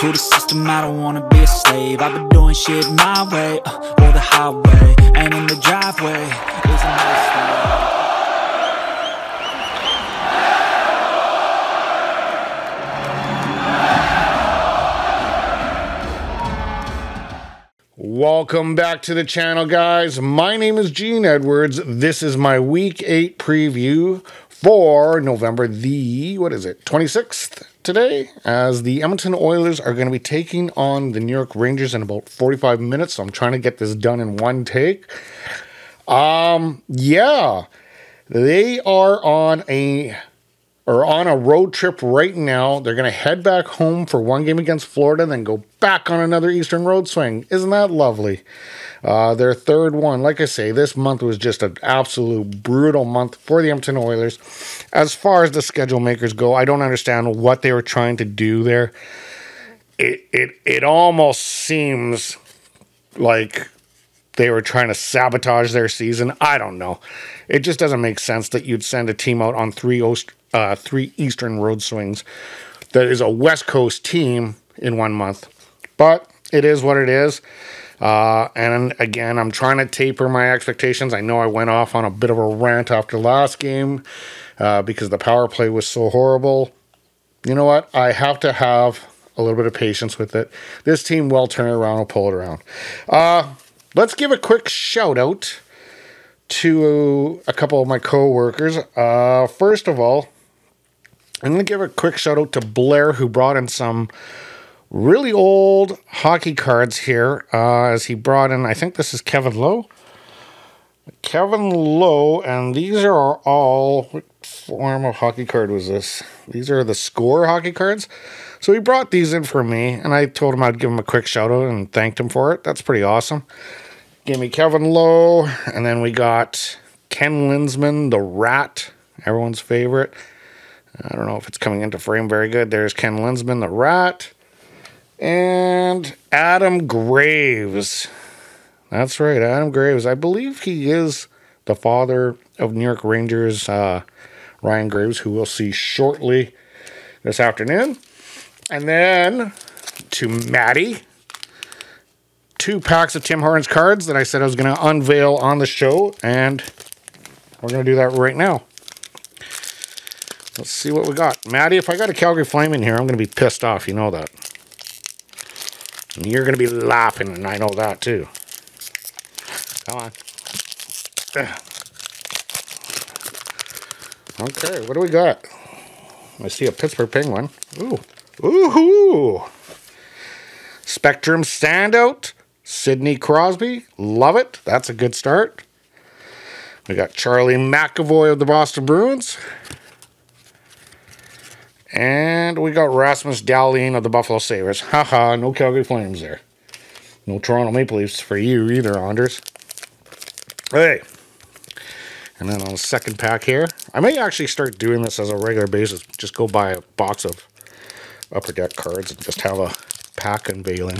To the system, I don't wanna be a slave I've been doing shit my way, uh, or the highway And in the driveway is a nice Welcome back to the channel, guys. My name is Gene Edwards. This is my week eight preview for November the, what is it, 26th today, as the Edmonton Oilers are going to be taking on the New York Rangers in about 45 minutes. So I'm trying to get this done in one take. Um, yeah, they are on a are on a road trip right now. They're going to head back home for one game against Florida, then go back on another Eastern road swing. Isn't that lovely? Uh, their third one. Like I say, this month was just an absolute brutal month for the Edmonton Oilers. As far as the schedule makers go, I don't understand what they were trying to do there. It it it almost seems like they were trying to sabotage their season. I don't know. It just doesn't make sense that you'd send a team out on three uh, three Eastern road swings that is a West Coast team in one month. But it is what it is. Uh, and again, I'm trying to taper my expectations. I know I went off on a bit of a rant after last game uh, because the power play was so horrible. You know what? I have to have a little bit of patience with it. This team will turn it around will pull it around. Uh, let's give a quick shout out to a couple of my co-workers. Uh, first of all, I'm going to give a quick shout out to Blair, who brought in some really old hockey cards here. Uh, as he brought in, I think this is Kevin Lowe. Kevin Lowe, and these are all. What form of hockey card was this? These are the score hockey cards. So he brought these in for me, and I told him I'd give him a quick shout out and thanked him for it. That's pretty awesome. Gave me Kevin Lowe, and then we got Ken Linseman, the Rat, everyone's favorite. I don't know if it's coming into frame very good. There's Ken Linseman, the Rat, and Adam Graves. That's right, Adam Graves. I believe he is the father of New York Rangers uh, Ryan Graves, who we'll see shortly this afternoon. And then to Maddie, two packs of Tim Hortons cards that I said I was going to unveil on the show, and we're going to do that right now. Let's see what we got. Maddie, if I got a Calgary Flame in here, I'm going to be pissed off. You know that. And you're going to be laughing, and I know that too. Come on. Okay, what do we got? I see a Pittsburgh Penguin. Ooh. Ooh. Hoo. Spectrum Standout. Sidney Crosby. Love it. That's a good start. We got Charlie McAvoy of the Boston Bruins. And we got Rasmus Dahlin of the Buffalo Sabres. Haha, no Calgary Flames there. No Toronto Maple Leafs for you either, Anders. Hey. And then on the second pack here, I may actually start doing this as a regular basis. Just go buy a box of Upper Deck cards and just have a pack unveiling.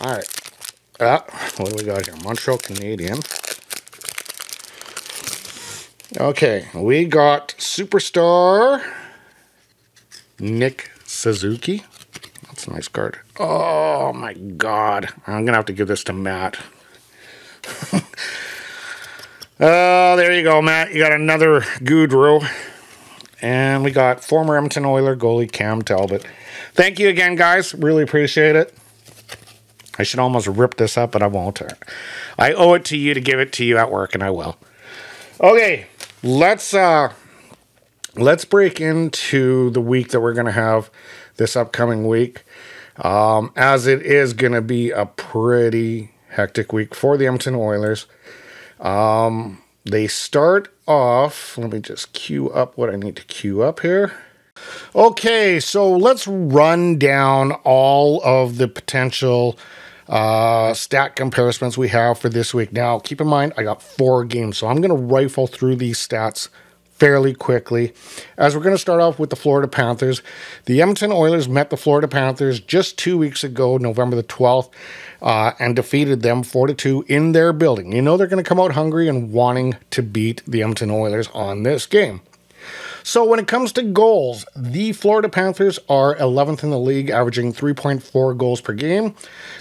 All right. Uh, what do we got here? Montreal Canadian. Okay, we got Superstar Nick Suzuki. That's a nice card. Oh my god. I'm to have to give this to Matt. Oh, there you go, Matt. You got another Goodrow. And we got former Edmonton Oiler goalie Cam Talbot. Thank you again, guys. Really appreciate it. I should almost rip this up, but I won't. I owe it to you to give it to you at work, and I will. Okay, let's uh let's break into the week that we're gonna have this upcoming week. Um, as it is gonna be a pretty hectic week for the Edmonton Oilers. Um, they start off, let me just queue up what I need to queue up here. Okay, so let's run down all of the potential uh, stat comparisons we have for this week. Now, keep in mind, I got four games, so I'm going to rifle through these stats fairly quickly. As we're going to start off with the Florida Panthers, the Edmonton Oilers met the Florida Panthers just two weeks ago, November the 12th, uh, and defeated them 4 to 2 in their building. You know they're going to come out hungry and wanting to beat the Edmonton Oilers on this game. So when it comes to goals, the Florida Panthers are 11th in the league, averaging 3.4 goals per game.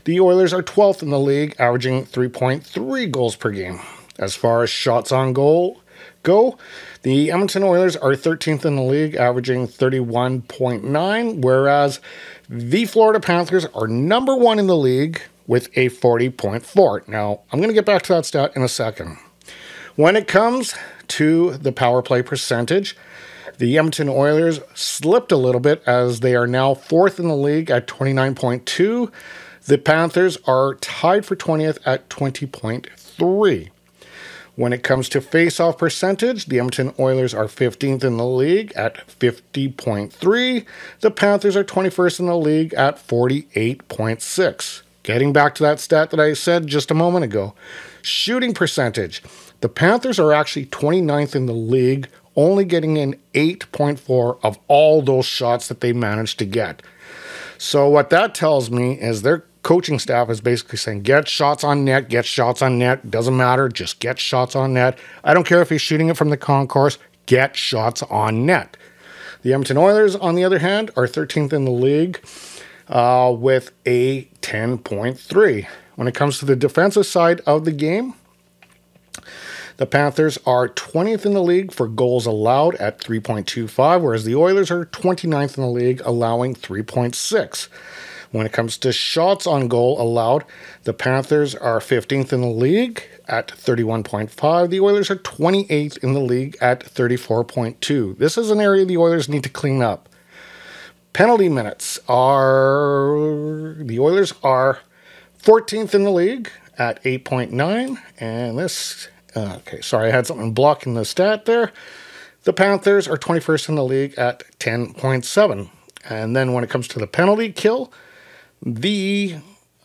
The Oilers are 12th in the league, averaging 3.3 goals per game. As far as shots on goal go, the Edmonton Oilers are 13th in the league, averaging 31.9, whereas the Florida Panthers are number one in the league with a 40.4. Now, I'm going to get back to that stat in a second. When it comes to the power play percentage, the Edmonton Oilers slipped a little bit as they are now fourth in the league at 29.2. The Panthers are tied for 20th at 20.3. When it comes to face-off percentage, the Edmonton Oilers are 15th in the league at 50.3. The Panthers are 21st in the league at 48.6. Getting back to that stat that I said just a moment ago. Shooting percentage. The Panthers are actually 29th in the league, only getting in 8.4 of all those shots that they managed to get. So what that tells me is they're coaching staff is basically saying, get shots on net, get shots on net. Doesn't matter, just get shots on net. I don't care if he's shooting it from the concourse, get shots on net. The Edmonton Oilers, on the other hand, are 13th in the league uh, with a 10.3. When it comes to the defensive side of the game, the Panthers are 20th in the league for goals allowed at 3.25, whereas the Oilers are 29th in the league, allowing 3.6. When it comes to shots on goal allowed, the Panthers are 15th in the league at 31.5. The Oilers are 28th in the league at 34.2. This is an area the Oilers need to clean up. Penalty minutes are the Oilers are 14th in the league at 8.9 and this okay, sorry, I had something blocking the stat there. The Panthers are 21st in the league at 10.7. And then when it comes to the penalty kill, the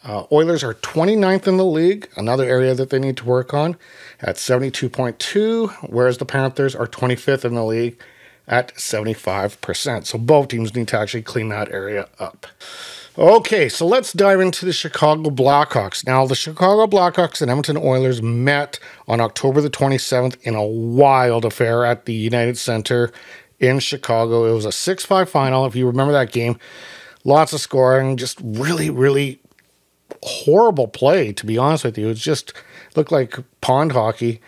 uh, Oilers are 29th in the league, another area that they need to work on at 72.2, whereas the Panthers are 25th in the league at 75%. So both teams need to actually clean that area up. Okay, so let's dive into the Chicago Blackhawks. Now, the Chicago Blackhawks and Edmonton Oilers met on October the 27th in a wild affair at the United Center in Chicago. It was a 6 5 final, if you remember that game lots of scoring, just really, really horrible play, to be honest with you. It just looked like pond hockey.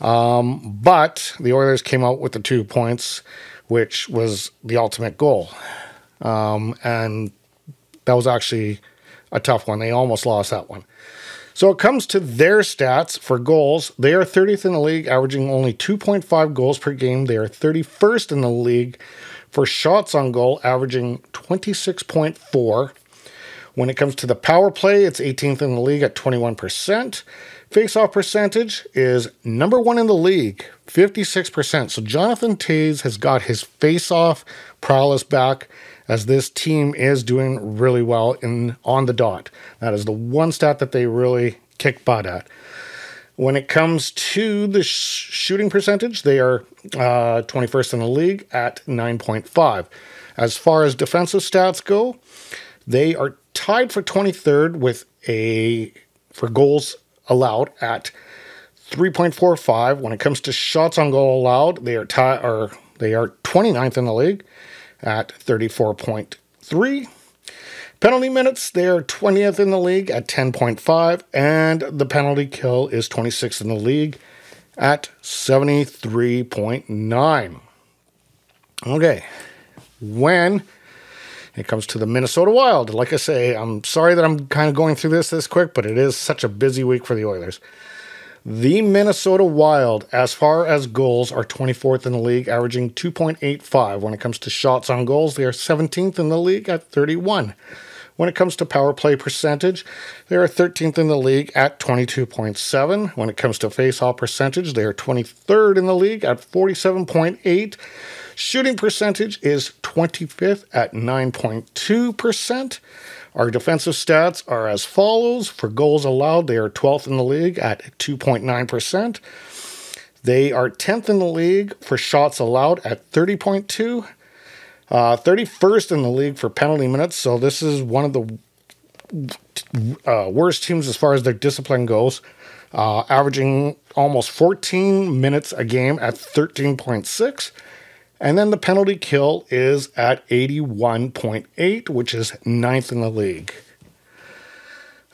Um, but the Oilers came out with the two points, which was the ultimate goal. Um, and that was actually a tough one. They almost lost that one. So it comes to their stats for goals. They are 30th in the league, averaging only 2.5 goals per game. They are 31st in the league for shots on goal, averaging 26.4. When it comes to the power play, it's 18th in the league at 21%. Faceoff percentage is number one in the league, 56%. So Jonathan Toews has got his faceoff prowess back as this team is doing really well in on the dot. That is the one stat that they really kick butt at. When it comes to the sh- shooting percentage, they are uh, 21st in the league at 9.5. As far as defensive stats go, they are tied for 23rd with a for goals allowed at 3.45. When it comes to shots on goal allowed, they are tie or they are 29th in the league at 34.3. Penalty minutes, they're 20th in the league at 10.5, and the penalty kill is 26th in the league at 73.9. Okay, when it comes to the Minnesota Wild, like I say, I'm sorry that I'm kind of going through this this quick, but it is such a busy week for the Oilers. The Minnesota Wild, as far as goals, are 24th in the league, averaging 2.85. When it comes to shots on goals, they are 17th in the league at 31. When it comes to power play percentage, they are 13th in the league at 22.7. When it comes to face-off percentage, they are 23rd in the league at 47.8. Shooting percentage is 25th at 9.2%. Our defensive stats are as follows. For goals allowed, they are 12th in the league at 2.9%. They are 10th in the league for shots allowed at 30.2. Uh, 31st in the league for penalty minutes. So this is one of the uh, worst teams as far as their discipline goes, uh, averaging almost 14 minutes a game at 13.6. And then the penalty kill is at 81.8, which is ninth in the league.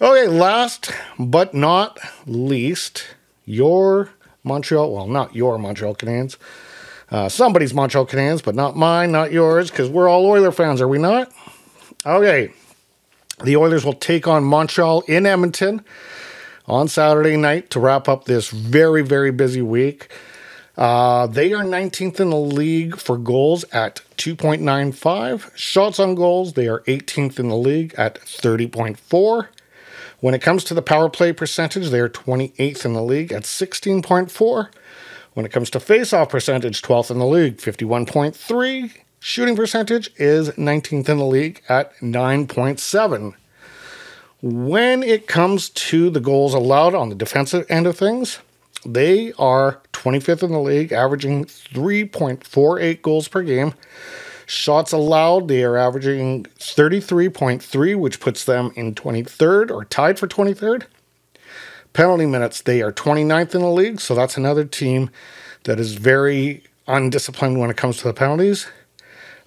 Okay, last but not least, your Montreal, well, not your Montreal Canadiens. Uh, somebody's Montreal Canadiens, but not mine, not yours, because we're all Oiler fans, are we not? Okay. The Oilers will take on Montreal in Edmonton on Saturday night to wrap up this very, very busy week. Uh, they are 19th in the league for goals at 2.95. Shots on goals, they are 18th in the league at 30.4. When it comes to the power play percentage, they are 28th in the league at 16.4. When it comes to face-off percentage, 12th in the league, 51.3. Shooting percentage is 19th in the league at 9.7. When it comes to the goals allowed on the defensive end of things, they are 25th in the league, averaging 3.48 goals per game. Shots allowed, they are averaging 33.3, which puts them in 23rd or tied for 23rd. Penalty minutes, they are 29th in the league, so that's another team that is very undisciplined when it comes to the penalties,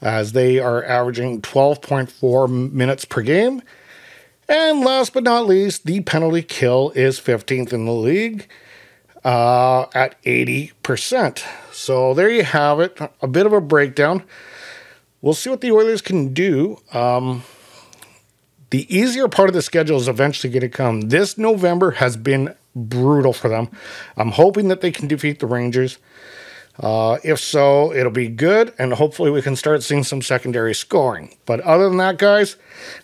as they are averaging 12.4 minutes per game. And last but not least, the penalty kill is 15th in the league uh, at 80%. So there you have it, a bit of a breakdown. We'll see what the Oilers can do. Um, the easier part of the schedule is eventually going to come. This November has been brutal for them. I'm hoping that they can defeat the Rangers. Uh, if so, it'll be good, and hopefully we can start seeing some secondary scoring. But other than that, guys,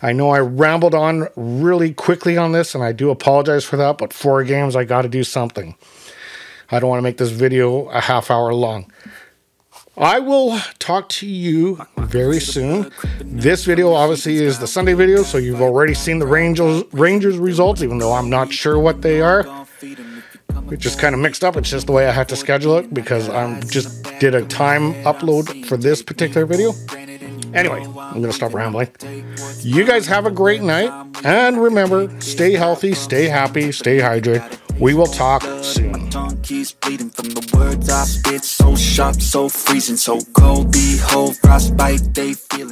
I know I rambled on really quickly on this, and I do apologize for that, but four games, I got to do something. I don't want to make this video a half hour long. I will talk to you very soon. This video obviously is the Sunday video, so you've already seen the Rangers Rangers results, even though I'm not sure what they are. It just kind of mixed up. It's just the way I had to schedule it because I just did a time upload for this particular video. Anyway, I'm going to stop rambling. You guys have a great night. And remember, stay healthy, stay happy, stay hydrated. We will talk soon. Keeps bleeding from the words I spit. So sharp, so freezing, so cold. Behold, frostbite, they feeling.